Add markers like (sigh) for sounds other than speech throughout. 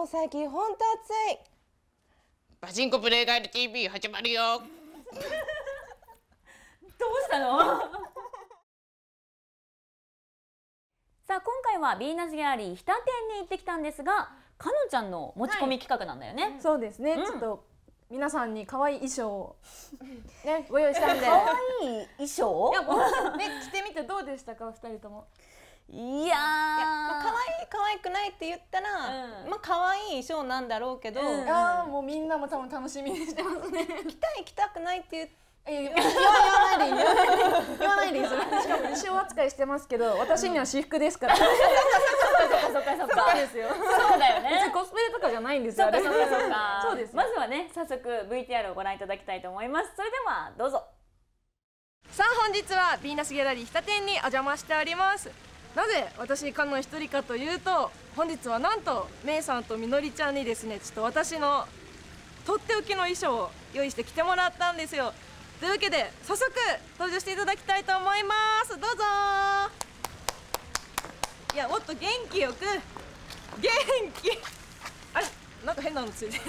もう最近ほんと暑い。パチンコプレイガイド TV 始まるよ。(laughs) どうしたの？(laughs) さあ今回はヴィーナスギャラリー日田店に行ってきたんですがかのんちゃんの持ち込み企画なんだよね、そうですね、うん。ちょっと皆さんに可愛い衣装をねご用意したんで。可愛い衣装？いやね。着てみてどうでしたか？二人ともいや可愛い可愛くないって言ったら、うん。まあ可愛い衣装なんだろうけど、うん。ああもうみんなも多分楽しみにしてますね。(laughs) 着たい着たくないって言 (laughs) 言わないでいい言わないでいい言わないで。しかも衣装扱いしてますけど私には私服ですから、そっかそっかそっかそうですよ。そうだよね。コスプレとかじゃないんですよそっかそっかそっか。そうですよ。まずはね早速 VTR をご覧いただきたいと思います。それではどうぞ。さあ本日はヴィーナスギャラリー日田店にお邪魔しておりますなぜ私カノン一人かというと本日はなんとメイさんとみのりちゃんにですねちょっと私のとっておきの衣装を用意して着てもらったんですよ。というわけで早速登場していただきたいと思います。どうぞ。いやもっと元気よく。元気。あれなんか変なのついてる。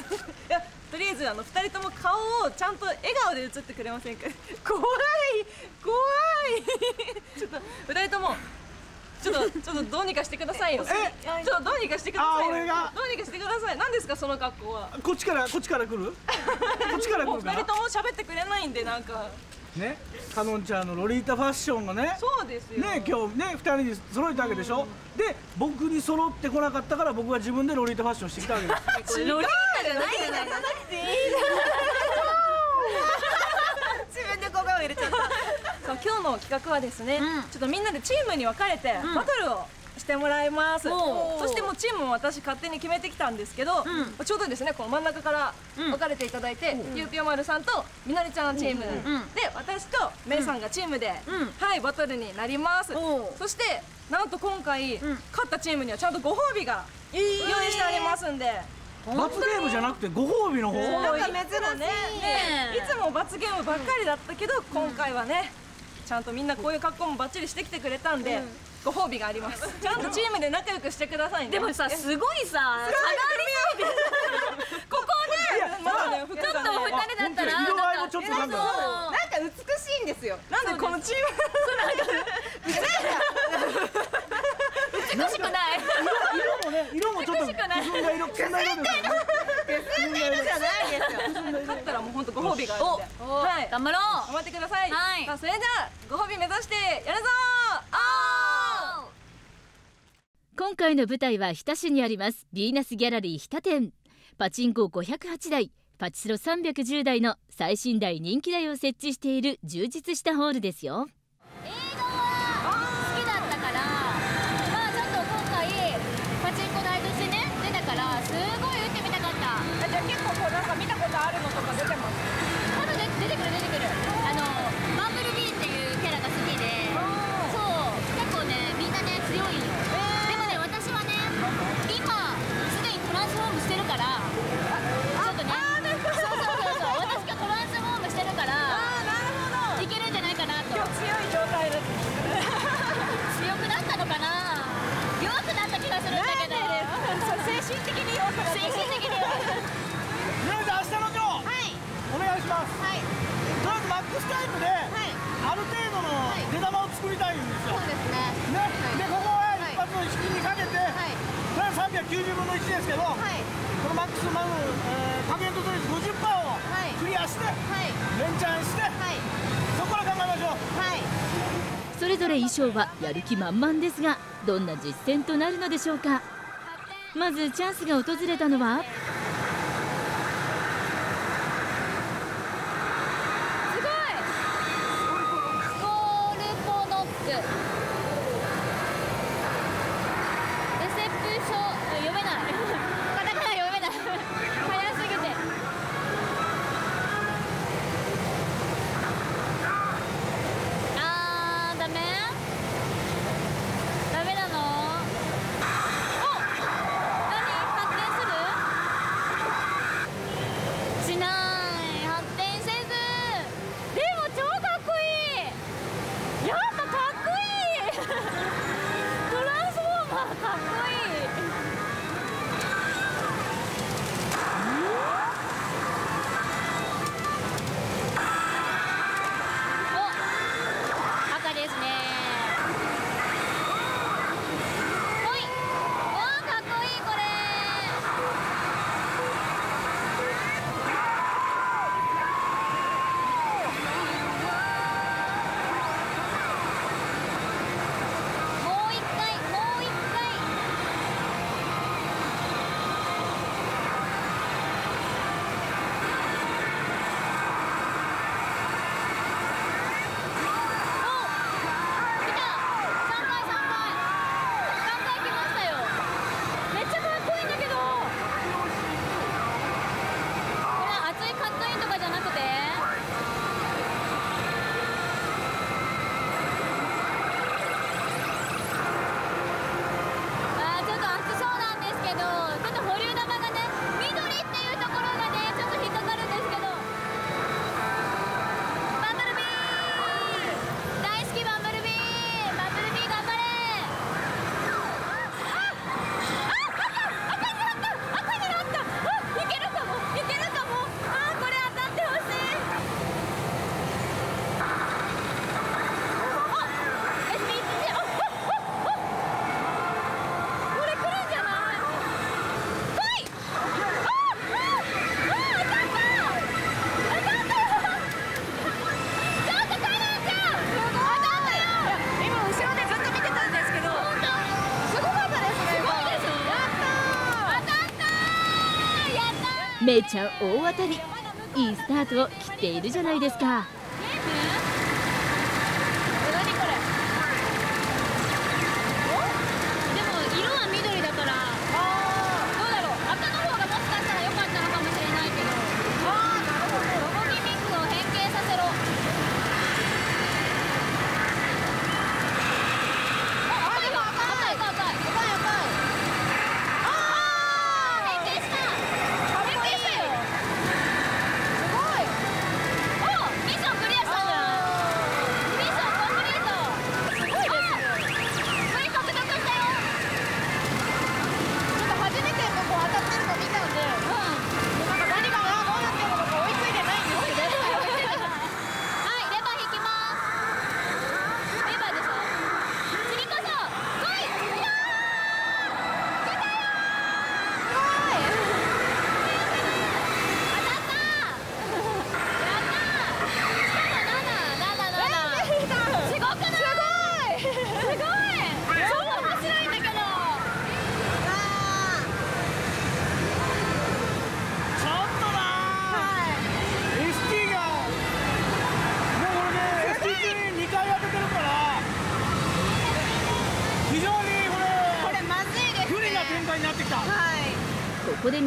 いやとりあえずあの2人とも顔をちゃんと笑顔で映ってくれませんか？怖い。怖い。ちょっと2人ともちょっとちょっとどうにかしてくださいよ。え？ちょっとどうにかしてくださいよ。あ俺が？どうにかしてください。何ですかその格好は？こっちからこっちから来る？こっちから来もう2るか人とも喋ってくれないんでなんか。ね？かのんちゃんのロリータファッションがね。そうですよ。ね今日ね二人に揃えたわけでしょ、で僕に揃ってこなかったから僕は自分でロリータファッションしてきたわけです。(laughs) ロリータじゃないじゃなくてい。い (laughs) 自分で小顔入れちゃったそう今日の企画はですね、うん。ちょっとみんなでチームに分かれてバトルをしてもらいます、そしてもうチームも私勝手に決めてきたんですけど、うん。ちょうどですねこの真ん中から分かれていただいて、ゆうぴよまるさんとみのりちゃんチーム、ん。で私とめいさんがチームで、うん。はいバトルになります、そしてなんと今回、ん。勝ったチームにはちゃんとご褒美が用意してありますんで。罰ゲームじゃなくてご褒美の方？なんか珍しいねね。いつも罰ゲームばっかりだったけど、今回はねちゃんとみんなこういう格好もバッチリしてきてくれたんで、ご褒美があります。(laughs) ちゃんとチームで仲良くしてくださいね。でもさすごいさ差がありすぎてここねまだね服ちょっとお二人だったら色合いもちょっとなんかなんか美しいんですよ。なんでこのチー (laughs) 美しくない。色もね色もちょっとくすんだ色くすんだ色ですそんじゃないですよ。ム勝ったらもう本当ご褒美があるんで。おはい。頑張ろう。頑張ってください、はい。さあそれじゃあご褒美目指してやるぞ今回の舞台は日田市にあります。ヴィーナスギャラリー日田店。パチンコ508台。パチスロ310台の最新台人気台を設置している充実したホールですよい状態です強くなったのかな？弱くなった気がするんだけど。精神的に弱くなって精神的には皆さん明日のジョーはい。お願いします。はい。とりあえずマックスタイムではい。ある程度の出玉を作りたいんですよ。そうですね。ね、でここは一発の式にかけて、はい。これは390分の1ですけど、はい。このマックスまず、えー、加減ととりあえず50%をはい。クリアして、はい。連チャンして、はい。そこから考えましょう。はい。それぞれ衣装はやる気満々ですがどんな実践となるのでしょうか。まずチャンスが訪れたのはめちゃ大当たり。いいスタートを切っているじゃないですか。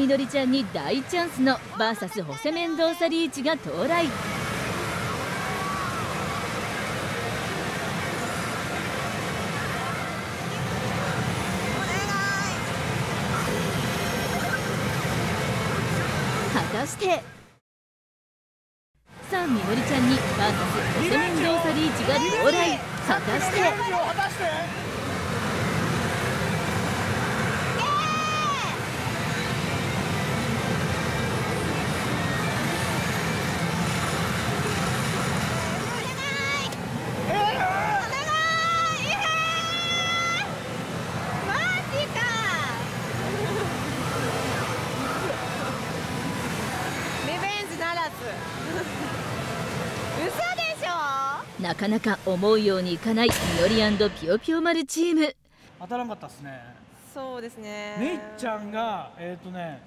みのりちゃんに大チャンスの VS ホセメンドーサリーチが到来。果たして。さあみのりちゃんに VS ホセメンドーサリーチが到来。果たしてリベンジを果たしてマジかリベンジならず嘘でしょなかなか思うようにいかないみのりぴよぴよ丸チーム。当たらんかったっすね。そうですね。めいちゃんがえっ、とね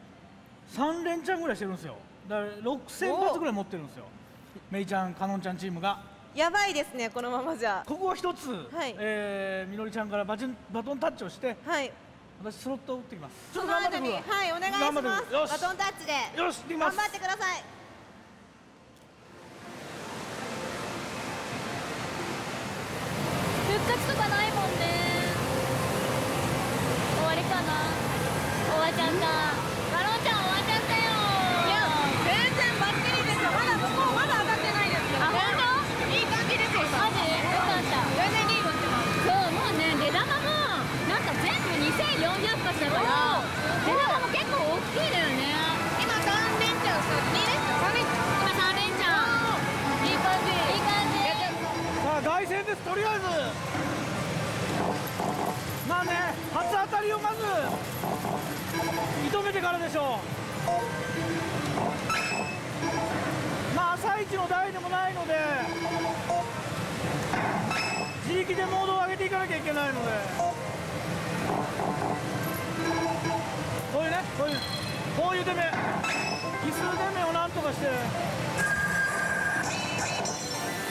3連チャンぐらいしてるんですよ。だから6000発ぐらい持ってるんですよ。めいちゃんかのんちゃんチームが。やばいですねこのままじゃ。ここは一つ、はい。えーみのりちゃんからバチンバトンタッチをしてはい。私スロットを打ってきます。ちそょっとの間に頑張ってくるわ。はいお願いします。バトンタッチで。よし頑張ってください復活とかないので自力でモードを上げていかなきゃいけないので。こういうねこういうこういう出目奇数出目をなんとかして。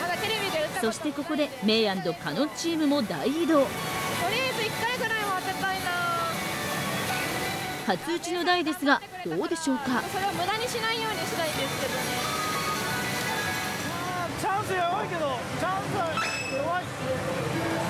まだテレビで歌そしてここでメイカノンチームも大移動。とりあえず1回ぐらいは当てたいな。初打ちの台ですがどうでしょうか？それを無駄にしないようにしたいんですけどねチャンス弱いけどチャンスは弱い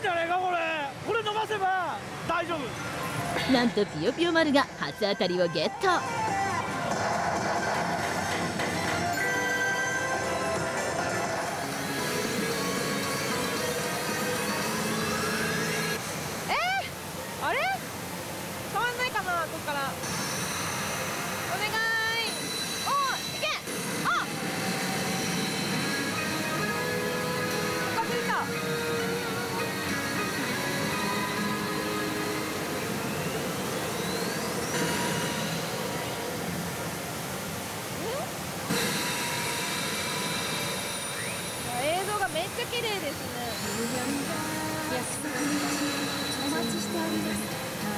んじゃねえかこれ。これ伸ばせば大丈夫。(laughs) なんとぴよぴよ丸が初当たりをゲット。綺麗ですね。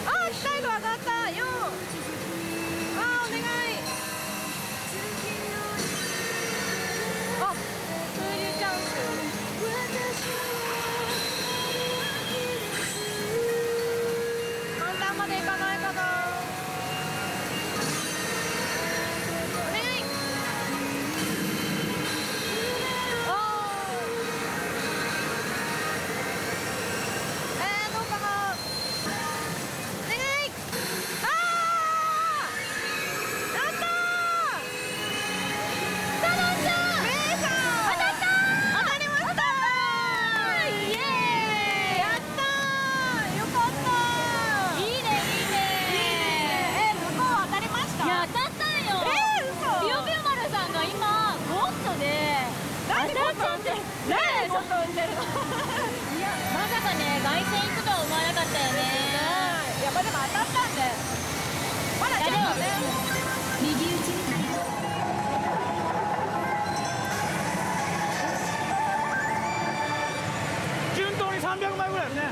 あ期待度上がった。300枚ぐらいですね。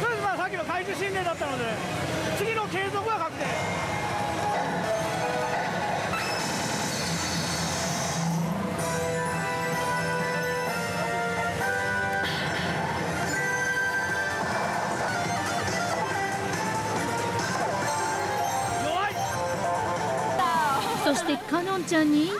とりあえずまあさっきの怪獣神殿だったので次の継続は確定。そしてかのんちゃんに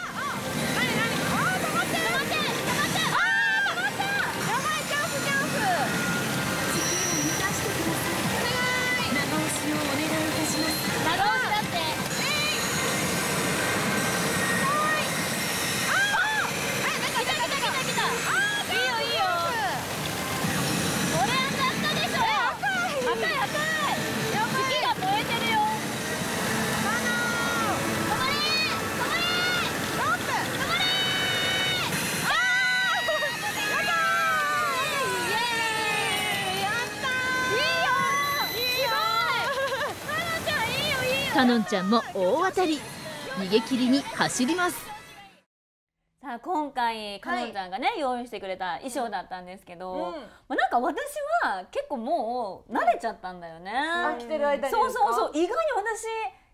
かのんちゃんも大当たり。逃げ切りに走ります。さあ今回かのんちゃんがね、用意してくれた衣装だったんですけど、うん。まあ、なんか私は結構もう慣れちゃったんだよね、あ着てる間にそうそうそう意外に私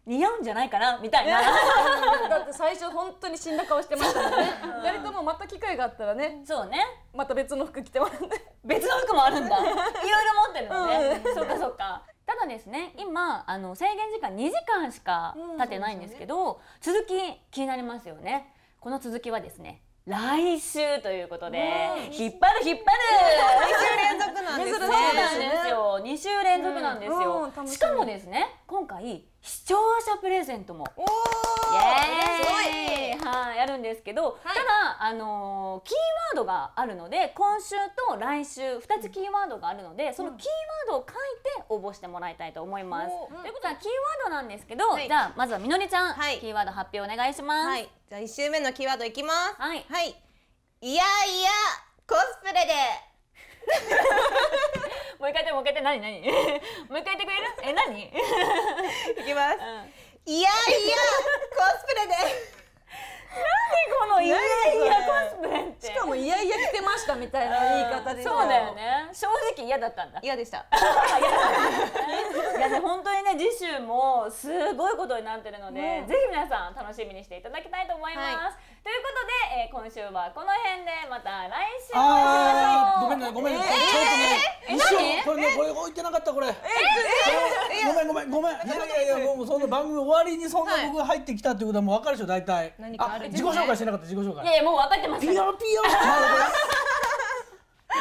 似合うんじゃないかなみたいな。(laughs) だって最初本当に死んだ顔してましたもんね。二人ともまた機会があったらね。そうね。また別の服着てもらって。別の服もあるんだ。(laughs) いろいろ持ってるのね、そっかそっかただですね今あの制限時間2時間しか経ってないんですけど、続き気になりますよね。この続きはですね来週ということで引っ張る引っ張る連続なんですそうなんですよ。二週連続なんですうんよしかもですね、今回視聴者プレゼントも。おイエーイ。はいやるんですけど、ただあのーキーワードがあるので今週と来週二つキーワードがあるのでそのキーワードを書いて応募してもらいたいと思います。おということはキーワードなんですけど、はい。じゃあまずはみのりちゃん、はい。キーワード発表お願いします。はい。じゃあ一周目のキーワードいきます。はい。はい。いやいやコスプレでもう一回言ってもう一回言って何何？(laughs) もう一回言ってくれる？え何？いきますうんいやいやコスプレでこのいやいやコスプレって。しかもいやいや着てましたみたいな言い方でそうだよね。正直嫌だったんだ。嫌でした。(laughs) いやね本当にね次週もすごいことになってるので、うん。ぜひ皆さん楽しみにしていただきたいと思います、はということで、えー今週はこの辺でまた来週お会いしましょう。ごめんねごめんね、ちょっとえね一何？緒これねこれ置いてなかったこれ。ごめんごめんごめん。いやいやいやもうそんな番組終わりにそんな僕が入ってきたっていうことはもう分かるでしょ大体。何かある？自己紹介してなかった自己紹いや介いやもう分かってます。ピそれヨピヨ。(laughs)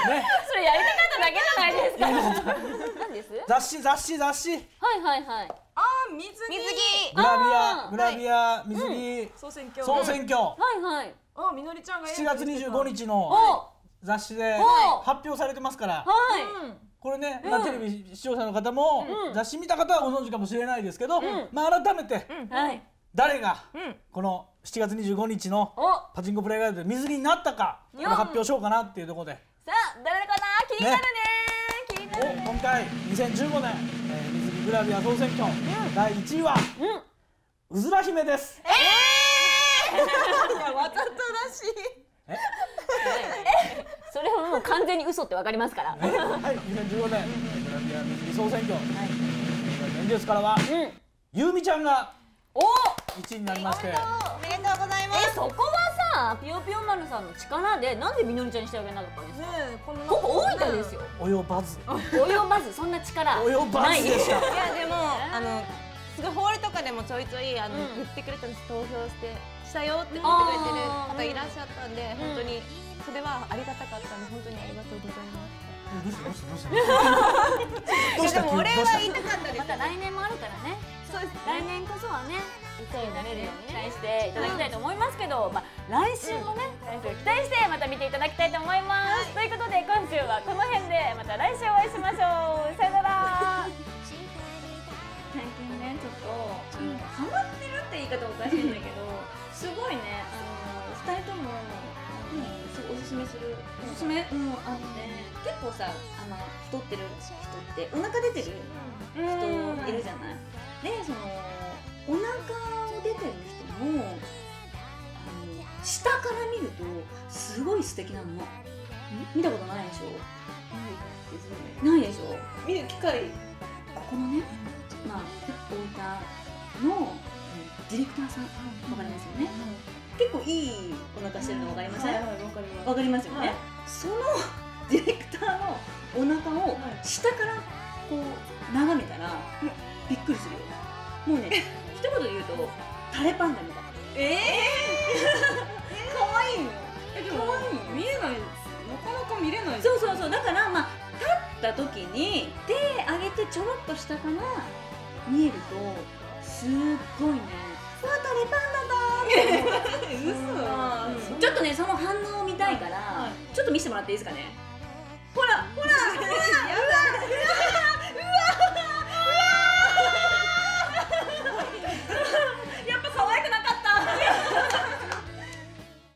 ね。やりたかっただけじゃないですか。何です？雑誌雑誌雑誌。はいはいはい。あー水着。水着。グラビアグラビア水着。総選挙。総選挙。はいはい。あみのりちゃんが7月25日おのは雑誌でお。発表されてますから。い、これね、まあ、テレビ視聴者の方もうん。雑誌見た方はご存知かもしれないですけど、ん。まあ改めてはい。誰がうん。この7月25日のお。パチンコプレイガイドで水着になったか発表しようかなっていうところで。さあ誰かな？気になるね。気になおる今回2015年、えー水着グラビア総選挙、第1位はうん。うずら姫です。(laughs) いやわざとらし。いえ？それはもう完完全に嘘ってわかりますから。はい、2015年グラビア水着総選挙、エンジェルスからは、ゆうみちゃんがお！1位になりましてそこはさぴよぴよ丸さんの力でなんでみのりちゃんにしてあげなかったんですか？ねこのここ大分ですよ。(laughs) 及ばず。及ばずそんな力及ばないずでした。いやでもあのすごいホールとかでもちょいちょいあの、うん。言ってくれたんです。投票してしたよって言ってくれてる方いらっしゃったんで、本当にそれはありがたかったんで本当にありがとうございます。どうした？どうした？どうした？どうした？でもお礼は言いた？かった？ですまた？来年もあるからねそうです来年こそはね一回になれるように期待していた？だきた？いと思いますけど、まあ、来週もね来週期待してまた？見ていた？だきた？いと思います、ということで今週はこの辺でまた？来週お会いしましょうさよなら最近ねちょっと、ハマってるって言い方おかしいんだけどすごいねあの2人とも、すめする。おすすめうんあって結構さあの太ってる人ってお腹出てる人いるじゃない、でそのお腹を出てる人もあの下から見るとすごい素敵なの。見たことないでしょ？ないでしょ？見る機会。ここのねまあ大分のうんディレクターさん。わかりますよね、結構いいお腹してるのわかりません、わかります。よね、そのディレクターのお腹を下からこう眺めたらびっくりするよもうね一言で言うとタレパンダみたいええー、かわいいの？えでも見えない。なかなか見れない。そうそうそう。だからまあ立った時に手上げてちょろっと下から見えるとすっごいね。うわタレパンダだ (laughs) ちょっとねその反応を見たいから、ちょっと見せてもらっていいですかね